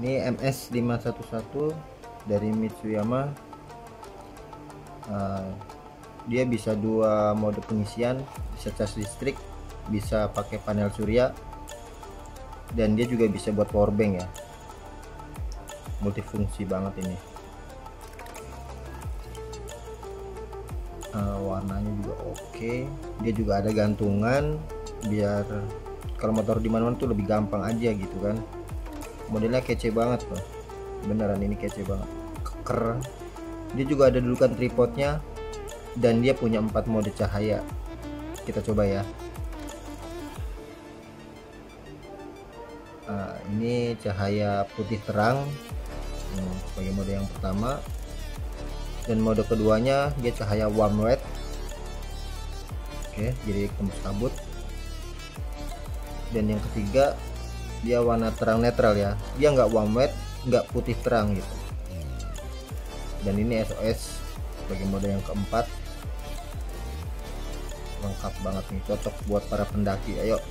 ini MS 511 dari Mitsuyama. Uh, dia bisa dua mode pengisian bisa cas listrik bisa pakai panel surya dan dia juga bisa buat powerbank ya. Multifungsi banget ini. Uh, warnanya juga oke. Dia juga ada gantungan biar kalau motor di mana-mana tuh lebih gampang aja gitu kan modelnya kece banget loh beneran ini kece banget. Keker. Dia juga ada dudukan tripodnya dan dia punya empat mode cahaya. Kita coba ya. Nah, ini cahaya putih terang. Hmm, sebagai mode yang pertama. Dan mode keduanya dia cahaya warm red. Oke jadi tembus kabut. Dan yang ketiga dia warna terang netral ya. Dia nggak warm nggak putih terang gitu. Dan ini SOS sebagai mode yang keempat. Lengkap banget nih cocok buat para pendaki. Ayo